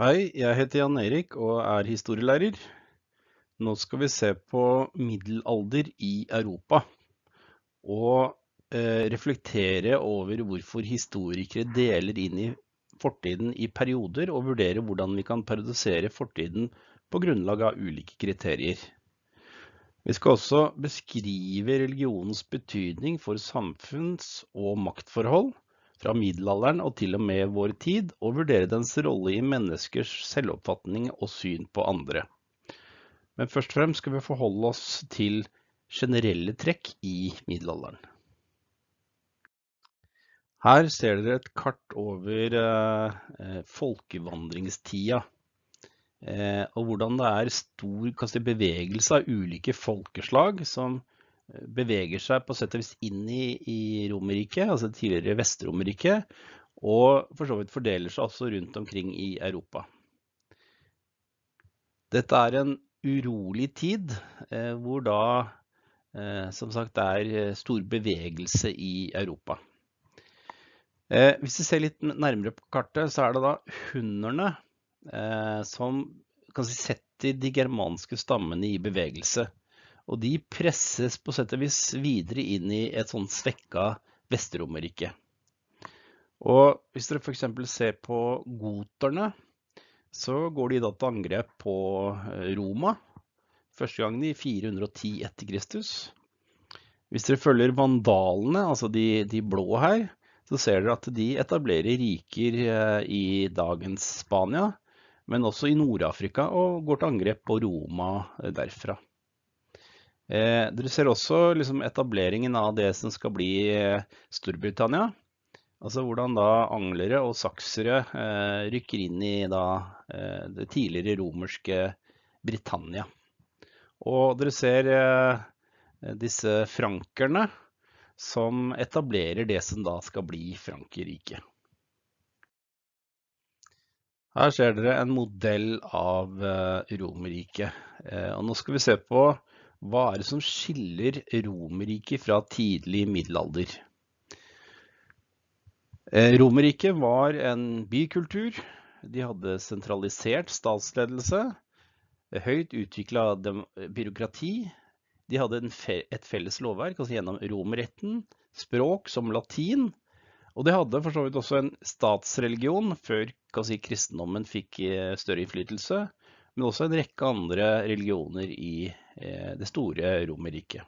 Hei, jeg heter Jan Erik og er historielærer. Nå skal vi se på middelalder i Europa og eh, reflektere over hvorfor historikere deler inn i fortiden i perioder og vurdere hvordan vi kan periodisere fortiden på grunnlag av ulike kriterier. Vi skal også beskrive religionens betydning for samfunns- og maktforhold fra middelalderen og til og med vår tid, og vurdere dens rolle i menneskers selvoppfatning og syn på andre. Men først og fremst skal vi forholde oss til generelle trekk i middelalderen. Her ser dere et kart over eh, folkevandringstida. Eh, og hvordan det er stor bevegelse av ulike folkeslag som beveger seg på sett og vis inn i, i Romerriket, altså det tidligere Vest-Romerriket, og for så vidt fordeler seg også rundt omkring i Europa. Dette er en urolig tid, eh, hvor da eh, som sagt det er eh, stor bevegelse i Europa. Hvis vi ser litt nærmere på kartet, så er det da hunderne som kan si, setter de germanske stammene i bevegelse. Og de presses på sett og vis videre inn i et sånn svekka Vest-Romerrike. Og hvis dere f.eks. ser på goterne, så går de da til angrep på eh, Roma. Første gangen i 410 etter Kristus. Hvis dere følger vandalene, altså de, de blå her, så ser dere at de etablerer riker eh, i dagens Spania, men også i Nord-Afrika, og går til angrep på Roma eh, derfra. Eh, dere ser også liksom, etableringen av det som skal bli eh, Storbritannia. Altså hvordan da anglere og saksere eh, rykker inn i da, eh, det tidligere romerske Britannia. Og dere ser eh, disse frankerne som etablerer det som da skal bli Frankrike. Her ser dere en modell av eh, Romerriket. og nå skal vi se på hva er det som skiller Romerriket fra tidlig middelalder? Eh, Romerriket var en bykultur. De hadde sentralisert statsledelse, høyt utvikla byråkrati. De hadde et felles lovverk, altså gjennom romerretten, språk som latin. Og de hadde for så vidt også en statsreligion før si, kristendommen fikk eh, større innflytelse, men også en rekke andre religioner i Eh, det store Romerriket.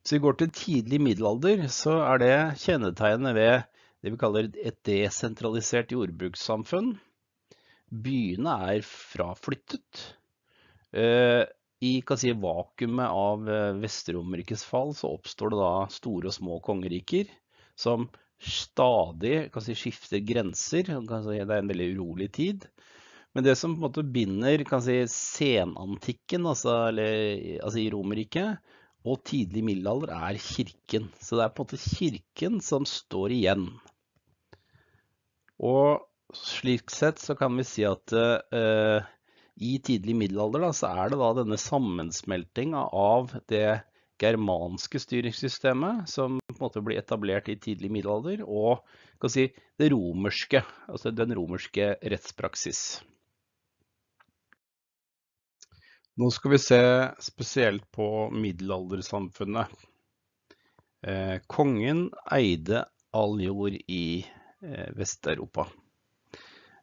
Hvis vi går til tidlig middelalder, så er det kjennetegnet ved det vi kaller et desentralisert jordbrukssamfunn. Byene er fraflyttet. Eh, I si, vakuumet av Vesteromerrikets fall så oppstår det da store og små kongeriker som stadig si, skifter grenser. Det er en veldig urolig tid. Men det som på en måte binder kan si, senantikken, altså, altså i Romerriket, og tidlig middelalder, er kirken. Så det er på en måte kirken som står igjen. Og slik sett så kan vi si at uh, i tidlig middelalder da, så er det da denne sammensmeltinga av det germanske styringssystemet som på en måte blir etablert i tidlig middelalder, og si, det romerske, altså den romerske rettspraksis. Nå skal vi se spesielt på middelaldersamfunnet. Eh, kongen eide all jord i eh, Vest-Europa.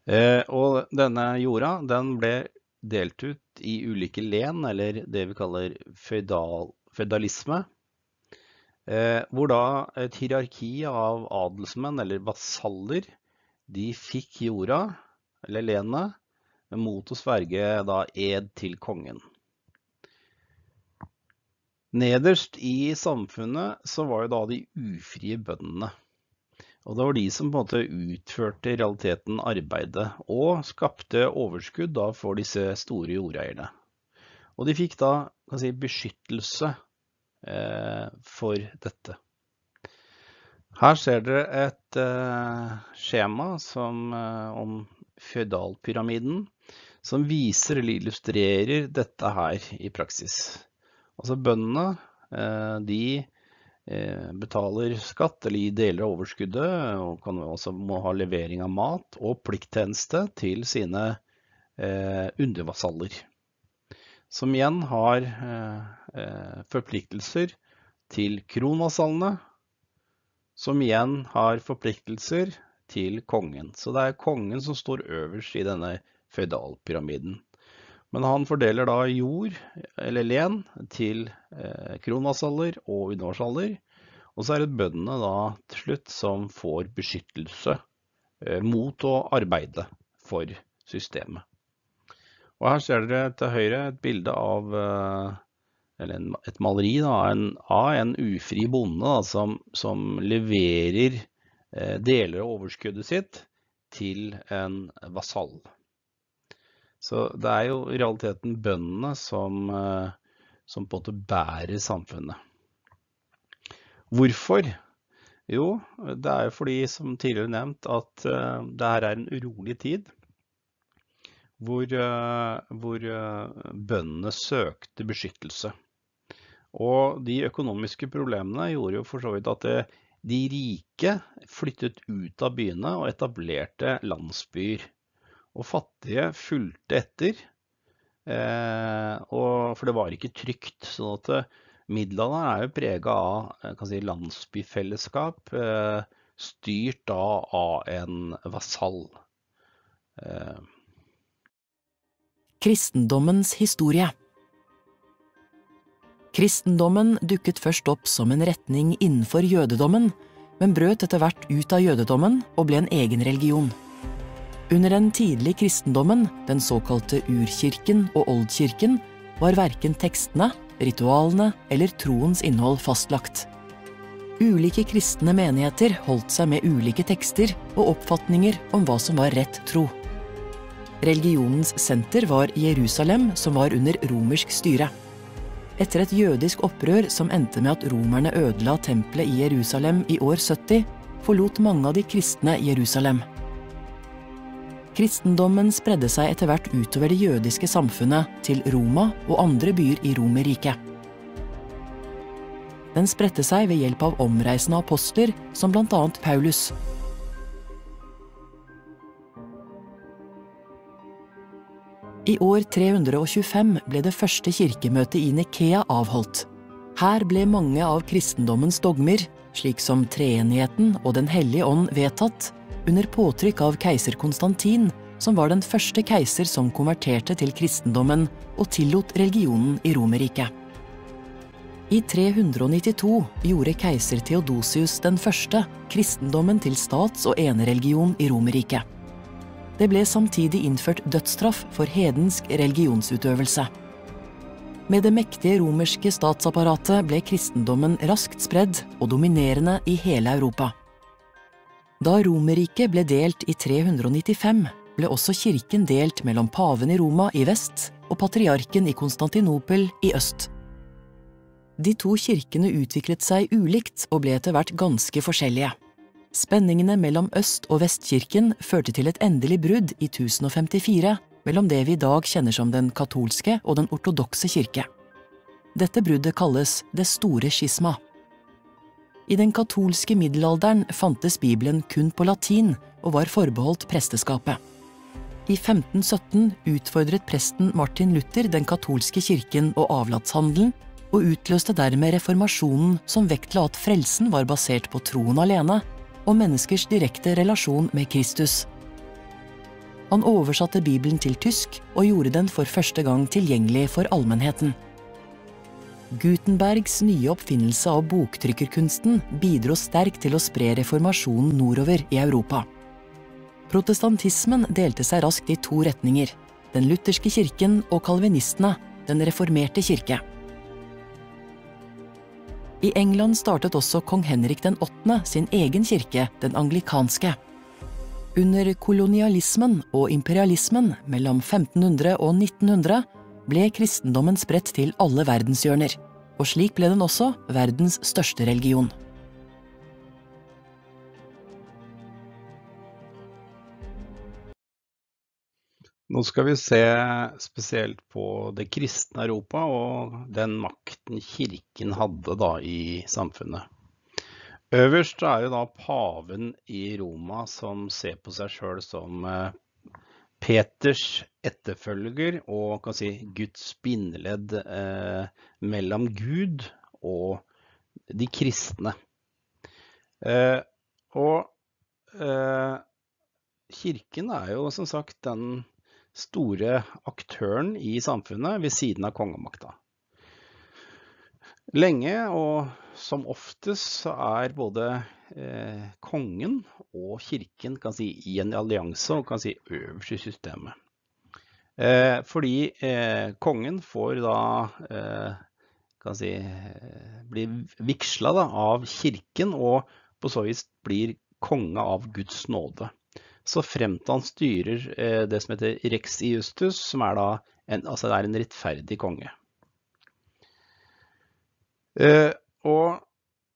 Eh, og denne jorda den ble delt ut i ulike len, eller det vi kaller feudal, feudalisme. Eh, hvor da et hierarki av adelsmenn, eller vasaller, de fikk jorda, eller lenet, mot å sverge da ed til kongen. Nederst i samfunnet så var jo da de ufrie bøndene. Og det var de som på en måte utførte i realiteten arbeidet, og skapte overskudd da for disse store jordeierne. Og de fikk da si, beskyttelse eh, for dette. Her ser dere et eh, skjema som, eh, om føydalpyramiden som viser eller illustrerer dette her i praksis. Altså bøndene, eh, de betaler skatt eller gir deler av overskuddet, og kan også må ha levering av mat og plikttjeneste til sine undervasaller. Som igjen har forpliktelser til kronvasallene, som igjen har forpliktelser til kongen. Så det er kongen som står øverst i denne føydalpyramiden. Men han fordeler da jord, eller len, til eh, kronvasaller og undervasaller. Og så er det bøndene da til slutt som får beskyttelse eh, mot å arbeide for systemet. Og her ser dere til høyre et bilde av eh, eller et maleri da, en, av en ufri bonde da, som, som, leverer deler av overskuddet sitt til en vasall. Så det er jo i realiteten bøndene som, eh, som på en måte bærer samfunnet. Hvorfor? Jo, det er jo fordi, som tidligere nevnt, at uh, det her er en urolig tid. Hvor, uh, hvor uh, bøndene søkte beskyttelse. Og de økonomiske problemene gjorde jo for så vidt at det, de rike flyttet ut av byene og etablerte landsbyer. Og fattige fulgte etter, eh, og, for det var ikke trygt. sånn at eh, middelalderen er jo prega av si, landsbyfellesskap, eh, styrt da av en vasall. Eh. Kristendommens historie Kristendommen dukket først opp som en retning innenfor jødedommen, men brøt etter hvert ut av jødedommen og ble en egen religion. Under den tidlige kristendommen, den såkalte urkirken og oldkirken, var verken tekstene, ritualene eller troens innhold fastlagt. Ulike kristne menigheter holdt seg med ulike tekster og oppfatninger om hva som var rett tro. Religionens senter var Jerusalem, som var under romersk styre. Etter et jødisk opprør som endte med at romerne ødela tempelet i Jerusalem i år 70, forlot mange av de kristne Jerusalem. Kristendommen spredde seg etter hvert utover det jødiske samfunnet, til Roma og andre byer i Romerriket. Den spredte seg ved hjelp av omreisende apostler, som annet Paulus, I år 325 ble det første kirkemøtet i Nikea avholdt. Her ble mange av kristendommens dogmer, slik som treenigheten og Den hellige ånd, vedtatt, under påtrykk av keiser Konstantin, som var den første keiser som konverterte til kristendommen og tillot religionen i Romerriket. I 392 gjorde keiser Theodosius den første kristendommen til stats- og enereligion i Romerriket. Det ble samtidig innført dødsstraff for hedensk religionsutøvelse. Med det mektige romerske statsapparatet ble kristendommen raskt spredd og dominerende i hele Europa. Da Romerriket ble delt i 395, ble også kirken delt mellom paven i Roma i vest og patriarken i Konstantinopel i øst. De to kirkene utviklet seg ulikt og ble etter hvert ganske forskjellige. Spenningene mellom Øst- og Vestkirken førte til et endelig brudd i 1054 mellom det vi i dag kjenner som den katolske og den ortodokse kirke. Dette bruddet kalles Det store skisma. I den katolske middelalderen fantes Bibelen kun på latin og var forbeholdt presteskapet. I 1517 utfordret presten Martin Luther den katolske kirken og avlatshandelen, og utløste dermed reformasjonen som vektla at frelsen var basert på troen alene, og menneskers direkte relasjon med Kristus. Han oversatte Bibelen til tysk og gjorde den for første gang tilgjengelig for allmennheten. Gutenbergs nye oppfinnelse av boktrykkerkunsten bidro sterkt til å spre reformasjonen nordover i Europa. Protestantismen delte seg raskt i to retninger. Den lutherske kirken og kalvinistene, den reformerte kirke. I England startet også kong Henrik 8. sin egen kirke, den anglikanske. Under kolonialismen og imperialismen mellom 1500 og 1900 ble kristendommen spredt til alle verdenshjørner, og slik ble den også verdens største religion. Nå skal vi se spesielt på det kristne Europa og den makten kirken hadde da i samfunnet. Øverst er jo da paven i Roma som ser på seg sjøl som eh, Peters etterfølger og kan si Guds bindeledd eh, mellom Gud og de kristne. Eh, og eh, kirken er jo som sagt den store aktøren i samfunnet ved siden av kongemakta. Lenge og som oftest så er både eh, kongen og kirken si, i en allianse og kan si øverst i systemet. Eh, fordi eh, kongen får da eh, kan si, blir vigsla av kirken og på så vis blir konge av Guds nåde. Så fremt han styrer eh, det som heter rex iustus, som er en, altså er en rettferdig konge. Eh, og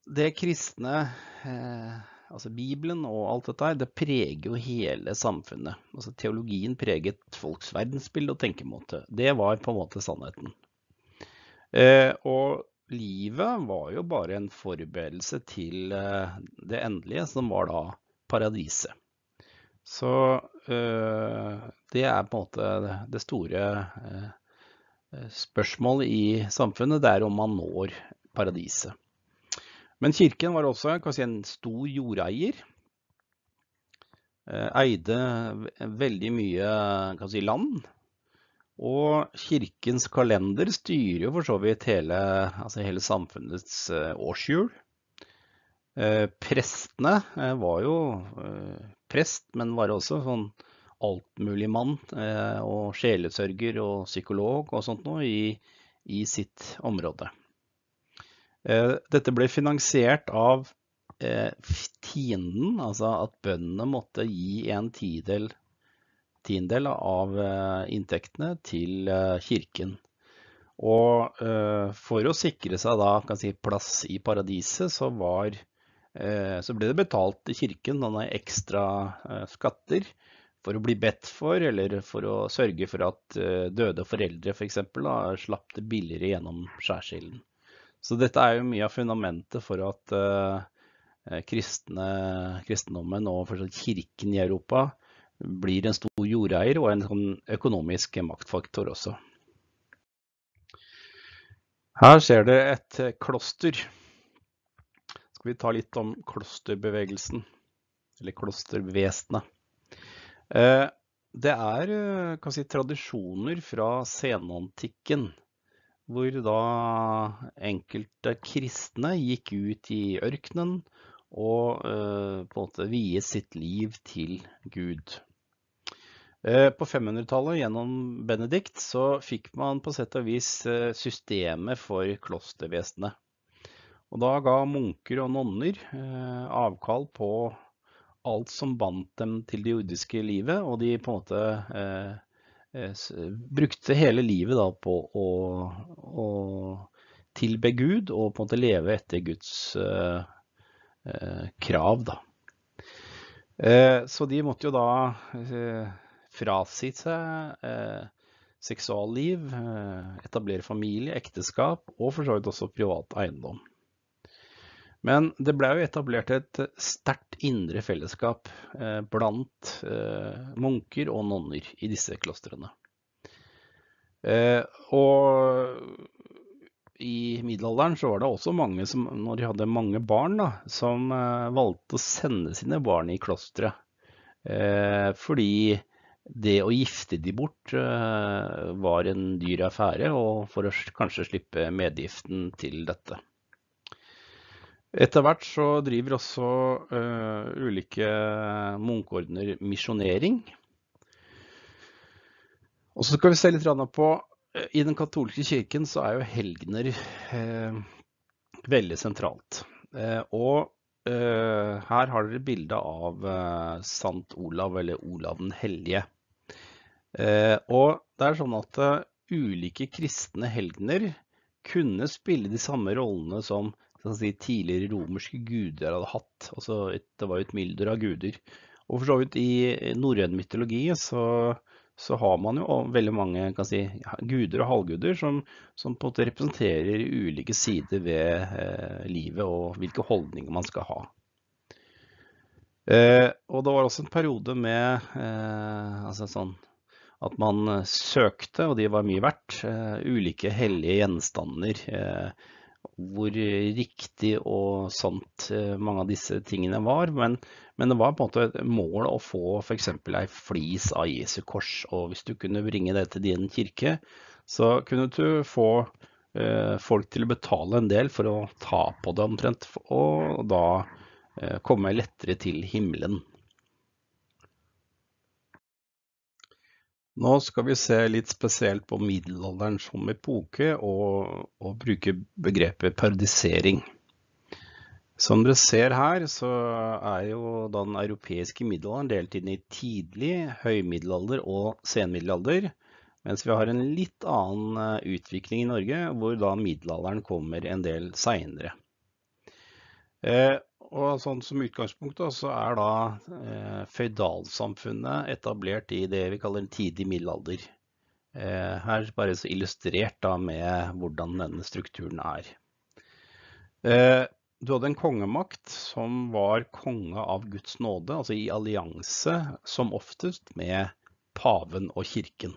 det kristne, eh, altså Bibelen og alt dette her, det preger jo hele samfunnet. Altså Teologien preget folks verdensbilde og tenkemåte. Det var på en måte sannheten. Eh, og livet var jo bare en forberedelse til eh, det endelige, som var da paradiset. Så eh, det er på en måte det store eh, spørsmålet i samfunnet. Det er om man når paradiset. Men kirken var også si, en stor jordeier. Eh, eide veldig mye si, land. Og kirkens kalender styrer jo for så vidt hele, altså hele samfunnets eh, årshjul. Eh, prestene var jo prest, men var også sånn altmuligmann og sjelesørger og psykolog og sånt noe i, i sitt område. Eh, dette ble finansiert av eh, tienden, altså at bøndene måtte gi en tidel, tiendedel av eh, inntektene til kirken. Og for å sikre seg da, si, plass i paradiset, så, var, så, ble det betalt til kirken noen ekstra skatter for å bli bedt for, eller for å sørge for at døde foreldre f.eks. For slapp det billigere gjennom skjærsilden. Så dette er jo mye av fundamentet for at uh, kristne, kristendommen og kirken i Europa blir en stor jordeier og en sånn økonomisk maktfaktor også. Her ser dere et kloster. Skal vi ta litt om klosterbevegelsen, eller klostervesenet. Eh, det er si, tradisjoner fra senantikken hvor da enkelte kristne gikk ut i ørkenen og eh, på en måte viet sitt liv til Gud. Eh, på 500-tallet, gjennom Benedikt, så fikk man på sett og vis eh, systemet for klostervesenet. Og da ga munker og nonner avkall på alt som bandt dem til det jordiske livet, og de på en måte brukte hele livet da på å, å, tilbe Gud og på en måte leve etter Guds eh, eh, krav. Da. Eh, så de måtte jo da eh, frasi seg eh, seksualliv, etablere familie, ekteskap og for så vidt også privat eiendom. Men det ble jo etablert et sterkt indre fellesskap eh, blant eh, munker og nonner i disse klostrene. Eh, og i middelalderen så var det også mange som, når de hadde mange barn, da, som valgte å sende sine barn i klosteret. fordi det å gifte de bort var en dyr affære, og for å kanskje slippe medgiften til dette. Etter hvert så driver også uh, ulike munkeordener misjonering. Og så skal vi se litt på uh, I den katolske kirken så er jo helgener uh, veldig sentralt. og her har dere bilde av Sant Olav, eller Olav den hellige. og det er sånn at ulike kristne helgener kunne spille de samme rollene som si, tidligere romerske guder hadde hatt. Altså, det var jo et mylder av guder. Og for så vidt i norrøn mytologi så, så har man jo veldig mange si, guder og halvguder som, som, på en måte representerer ulike sider ved eh, livet og hvilke holdninger man skal ha. Eh, og det var også en periode med eh, altså sånn, at man søkte, og de var mye verdt, eh, ulike hellige gjenstander. Eh, hvor riktig og sant eh, mange av disse tingene var. Men, men, det var på en måte et mål å få f.eks. ei flis av Jesu kors. Og hvis du kunne bringe det til din kirke, så kunne du få eh, folk til å betale en del for å ta på det omtrent, og da eh, komme lettere til himmelen. Nå skal vi se litt spesielt på middelalderen som epoke, og, og bruke begrepet parodisering. Som dere ser her, så er jo den europeiske middelalderen delt inn i tidlig, høymiddelalder og senmiddelalder. Mens vi har en litt annen eh, utvikling i Norge, hvor da middelalderen kommer en del seinere. Eh, og sånn som utgangspunkt da, så er da eh, føydalsamfunnet etablert i det vi kaller en tidig middelalder. Eh, her bare så illustrert da med hvordan denne strukturen er. Eh, du hadde en kongemakt som var konge av Guds nåde, altså i allianse som oftest med paven og kirken.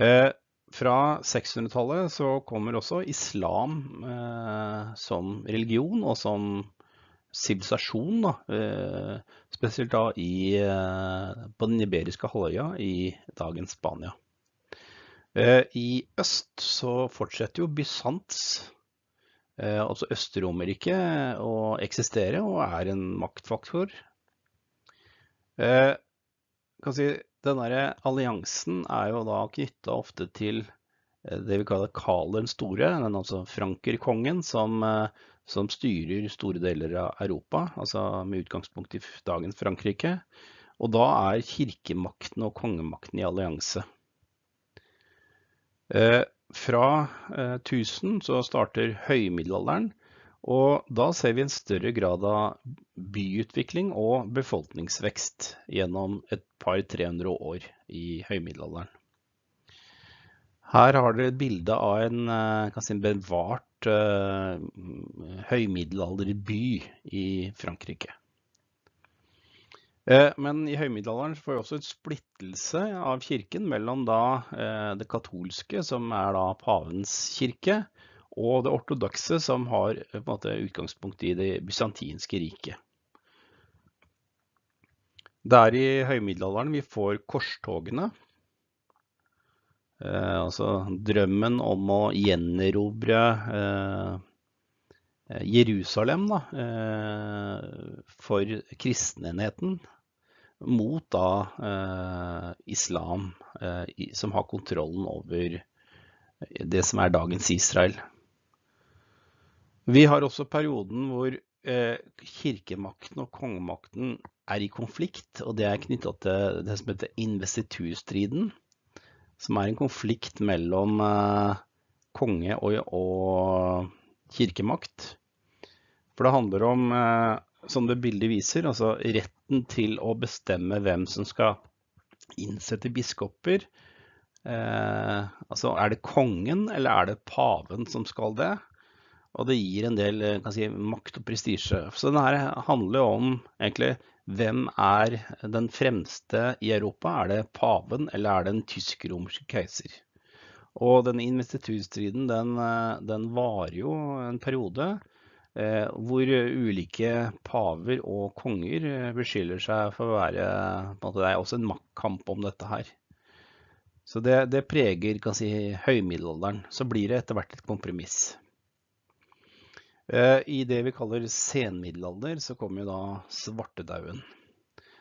Eh, fra 600-tallet så kommer også islam eh, som religion og som sivilisasjon, da, eh, spesielt da i, eh, på den iberiske halvøya i dagens Spania. Eh, I øst så fortsetter jo Bysants, altså Øst-Romerike, å eksistere og er en maktfaktor. Si, derre alliansen er jo da knytta ofte til det vi kaller Karl den store, den altså frankerkongen, som som styrer store deler av Europa, altså med utgangspunkt i dagens Frankrike. Og da er kirkemakten og kongemakten i allianse. Eh, fra eh, 1000 så starter høymiddelalderen, og da ser vi en større grad av byutvikling og befolkningsvekst gjennom et par 300 år i høymiddelalderen. Her har dere et bilde av en, eh, si, bevart uh, høymiddelalderby i Frankrike. Uh, men i høymiddelalderen får vi også en splittelse av kirken mellom da, det katolske, som er da pavens kirke, og det ortodokse, som har måte, utgangspunkt i det bysantinske riket. Det er i høymiddelalderen vi får korstogene, Eh, altså drømmen om å gjenerobre eh, Jerusalem da, eh, for kristenenheten mot da eh, islam, eh, som har kontrollen over det som er dagens Israel. Vi har også perioden hvor eh, kirkemakten og kongemakten er i konflikt, og det er knytta til det som heter investiturstriden som er en konflikt mellom eh, konge og, kirkemakt. For det handler om, eh, som det bildet viser, altså retten til å bestemme hvem som skal innsette biskoper. Eh, altså er det kongen eller er det paven som skal det? Og det gir en del eh, si, makt og prestisje. Så denne handler jo om egentlig hvem er den fremste i Europa? Er det paven, eller er det en tysk-romersk keiser? Og denne investiturstriden den, eh, den varer jo en periode eh, hvor ulike paver og konger eh, beskylder seg for å være Det er også en maktkamp om dette her. Så det, det preger si, høymiddelalderen. Så blir det etter hvert et kompromiss. Eh, I det vi kaller senmiddelalder, så kommer jo da svartedauden.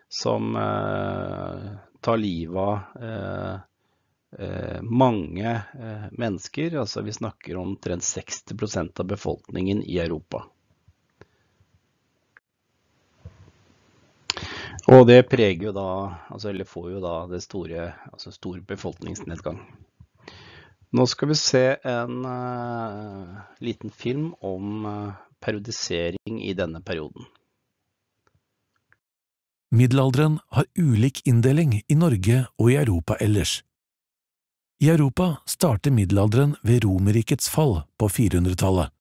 Som eh, tar livet av eh, mange mennesker. Altså vi snakker om omtrent 60% av befolkningen i Europa. Og det preger jo da, altså, eller får jo da det store, altså stor befolkningsnedgang. Nå skal vi se en uh, liten film om uh, periodisering i denne perioden. Middelalderen har ulik inndeling i Norge og i Europa ellers. I Europa starter middelalderen ved Romerrikets fall på 400-tallet,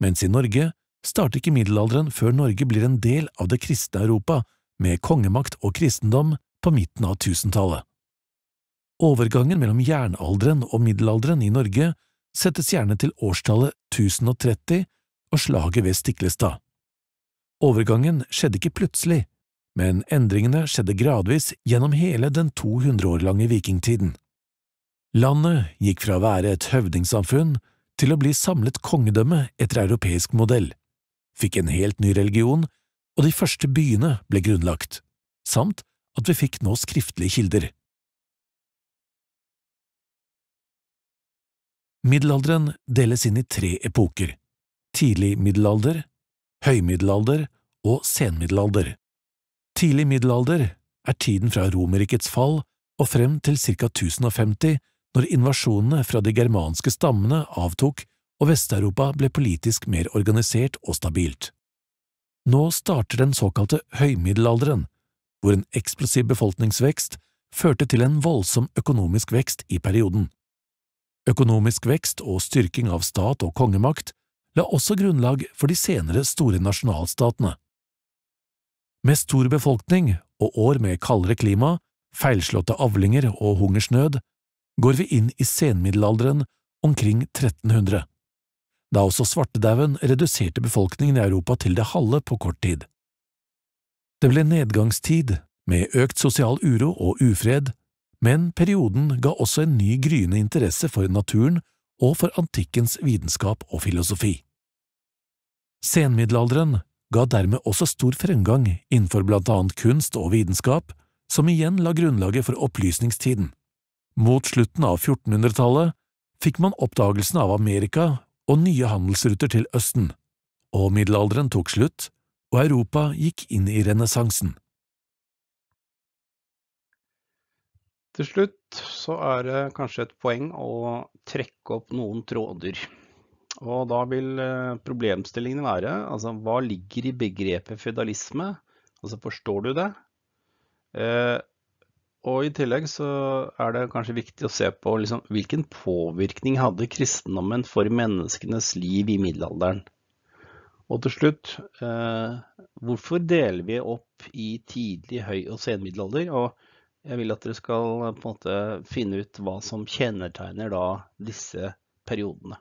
mens i Norge starter ikke middelalderen før Norge blir en del av det kristne Europa med kongemakt og kristendom på midten av tusentallet. Overgangen mellom jernalderen og middelalderen i Norge settes gjerne til årstallet 1030 og slaget ved Stiklestad. Overgangen skjedde ikke plutselig, men endringene skjedde gradvis gjennom hele den 200 år lange vikingtiden. Landet gikk fra å være et høvdingsamfunn til å bli samlet kongedømme etter europeisk modell, fikk en helt ny religion, og de første byene ble grunnlagt, samt at vi fikk nå skriftlige kilder. Middelalderen deles inn i tre epoker – tidlig middelalder, høymiddelalder og senmiddelalder. Tidlig middelalder er tiden fra Romerrikets fall og frem til ca. 1050, når invasjonene fra de germanske stammene avtok og Vest-Europa ble politisk mer organisert og stabilt. Nå starter den såkalte høymiddelalderen, hvor en eksplosiv befolkningsvekst førte til en voldsom økonomisk vekst i perioden. Økonomisk vekst og styrking av stat og kongemakt la også grunnlag for de senere store nasjonalstatene. Med stor befolkning og år med kaldere klima, feilslåtte avlinger og hungersnød går vi inn i senmiddelalderen omkring 1300, da også svartedauden reduserte befolkningen i Europa til det halve på kort tid. Det ble nedgangstid, med økt sosial uro og ufred, men perioden ga også en ny gryende interesse for naturen og for antikkens vitenskap og filosofi. Senmiddelalderen ga dermed også stor fremgang innenfor blant annet kunst og vitenskap, som igjen la grunnlaget for opplysningstiden. Mot slutten av 1400-tallet fikk man oppdagelsen av Amerika og nye handelsruter til Østen, og middelalderen tok slutt, og Europa gikk inn i renessansen. Til slutt så er det kanskje et poeng å trekke opp noen tråder. Og da vil eh, problemstillingen være altså hva ligger i begrepet føydalisme? Altså forstår du det? Eh, og i tillegg så er det kanskje viktig å se på liksom, hvilken påvirkning hadde kristendommen for menneskenes liv i middelalderen. Og til slutt, eh, hvorfor deler vi opp i tidlig, høy og senmiddelalder? Og jeg vil at dere skal på en måte finne ut hva som kjennetegner da disse periodene.